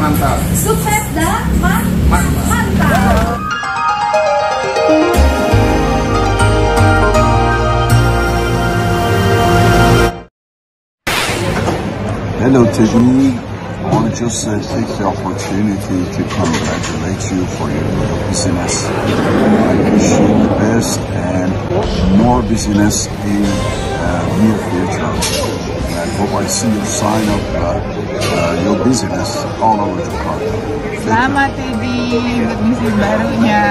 mantap. Sukses dan man Mantap. mantap. Hello, Teddy. I want to just uh, take the opportunity to congratulate you for your new business. I wish you the best and more business in uh, near future. And I hope I see you sign up uh, uh, your business all over Jakarta. Selamat Teddy buat bisnis barunya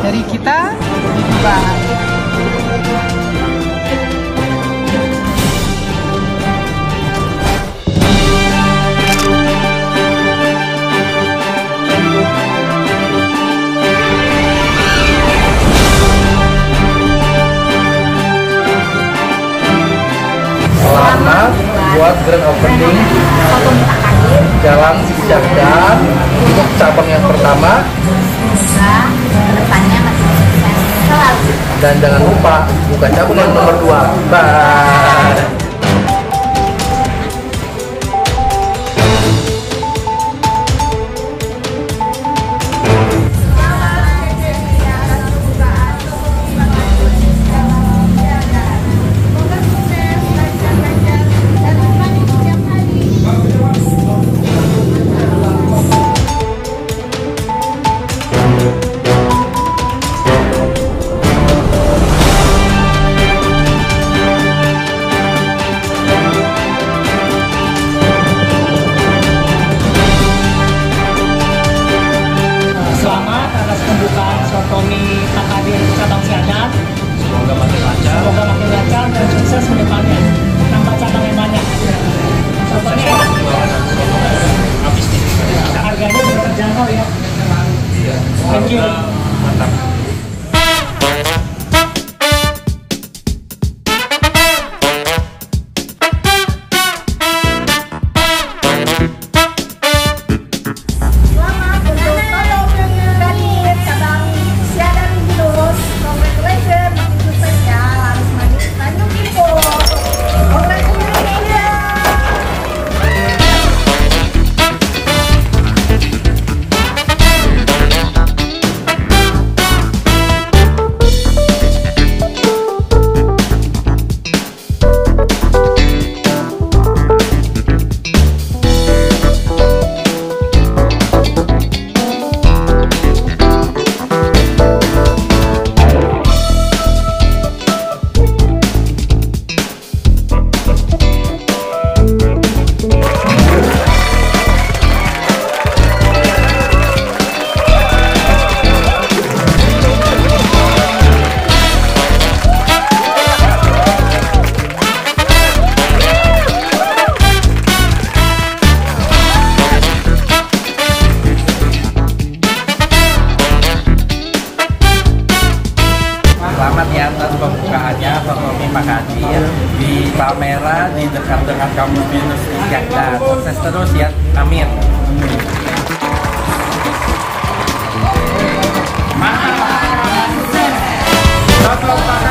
dari kita Dubai. Buat grand opening Jalan Jagdan untuk cabang yang pertama dan jangan lupa buka cabang yang nomor 2. Bye. Thank you. Sotomi Makati ya. di Palmera di dekat dengan kampus Binus Jagdan. Sukses terus ya. Amin. Mantap. Soto